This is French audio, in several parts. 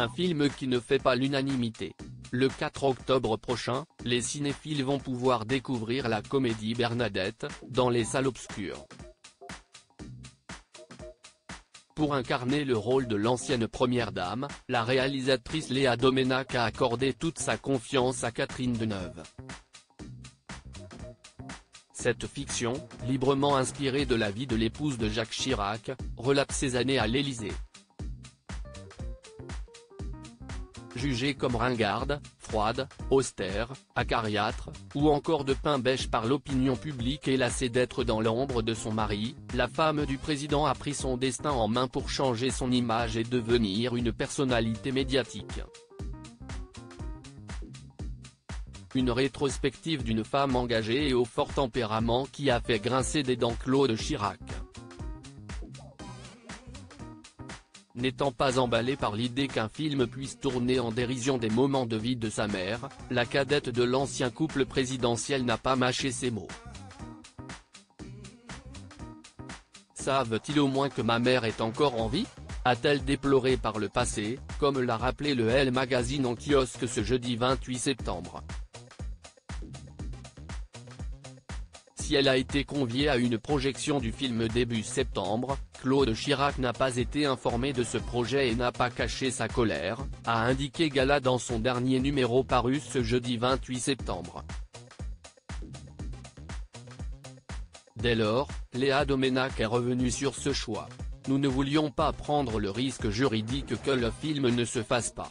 un film qui ne fait pas l'unanimité. Le 4 octobre prochain, les cinéphiles vont pouvoir découvrir la comédie Bernadette, dans les salles obscures. Pour incarner le rôle de l'ancienne première dame, la réalisatrice Léa Domenac a accordé toute sa confiance à Catherine Deneuve. Cette fiction, librement inspirée de la vie de l'épouse de Jacques Chirac, relate ses années à l'Élysée. Jugée comme ringarde, froide, austère, acariâtre, ou encore de pain bêche par l'opinion publique et lassée d'être dans l'ombre de son mari, la femme du président a pris son destin en main pour changer son image et devenir une personnalité médiatique. Une rétrospective d'une femme engagée et au fort tempérament qui a fait grincer des dents Claude Chirac. N'étant pas emballée par l'idée qu'un film puisse tourner en dérision des moments de vie de sa mère, la cadette de l'ancien couple présidentiel n'a pas mâché ses mots. Savent-ils au moins que ma mère est encore en vie? A-t-elle déploré par le passé, comme l'a rappelé le Elle Magazine en kiosque ce jeudi 28 septembre. Si elle a été conviée à une projection du film début septembre, Claude Chirac n'a pas été informé de ce projet et n'a pas caché sa colère, a indiqué Gala dans son dernier numéro paru ce jeudi 28 septembre. Dès lors, Léa Domenac est revenue sur ce choix. Nous ne voulions pas prendre le risque juridique que le film ne se fasse pas.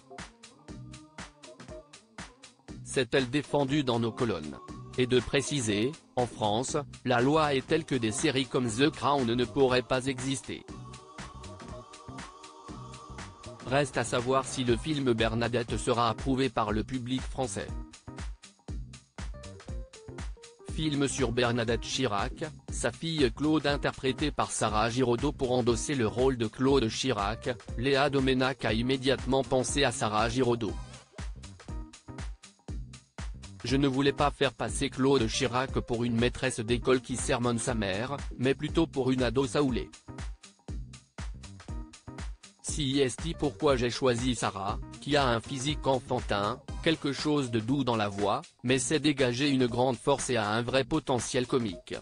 C'est-elle défendue dans nos colonnes et de préciser, en France, la loi est telle que des séries comme The Crown ne pourraient pas exister. Reste à savoir si le film Bernadette sera approuvé par le public français. Film sur Bernadette Chirac, sa fille Claude interprétée par Sarah Giraudot pour endosser le rôle de Claude Chirac, Léa Domenac a immédiatement pensé à Sarah Giraudot. Je ne voulais pas faire passer Claude Chirac pour une maîtresse d'école qui sermonne sa mère, mais plutôt pour une ado saoulée. Si est pourquoi j'ai choisi Sarah, qui a un physique enfantin, quelque chose de doux dans la voix, mais sait dégager une grande force et a un vrai potentiel comique.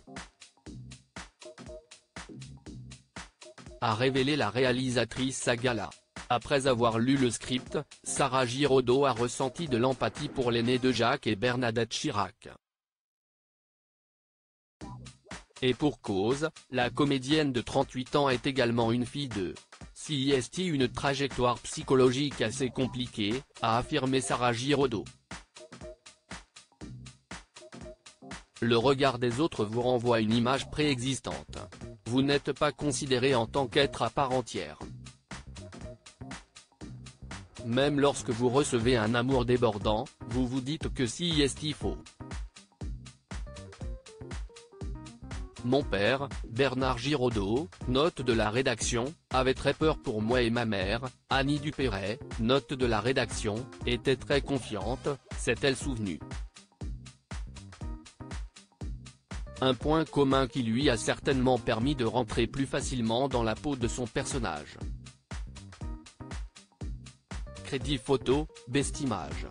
A révélé la réalisatrice Sagala. Après avoir lu le script, Sarah Giraudot a ressenti de l'empathie pour l'aîné de Jacques et Bernadette Chirac. Et pour cause, la comédienne de 38 ans est également une fille de CIST une trajectoire psychologique assez compliquée, a affirmé Sarah Giraudot. Le regard des autres vous renvoie une image préexistante. Vous n'êtes pas considéré en tant qu'être à part entière. Même lorsque vous recevez un amour débordant, vous vous dites que si est faux. Mon père, Bernard Giraudot, note de la rédaction, avait très peur pour moi et ma mère, Annie Dupéret, note de la rédaction, était très confiante, s'est-elle souvenue. Un point commun qui lui a certainement permis de rentrer plus facilement dans la peau de son personnage. Crédit photo, Bestimage.